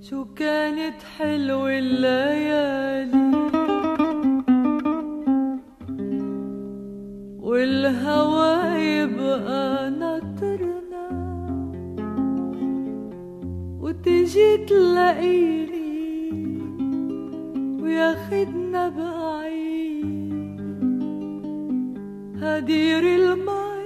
شو كانت حلوة الليالي؟ والهوى يبقى ناطرنا. وتجي تلاقيني وياخدنا بعيد هدير المي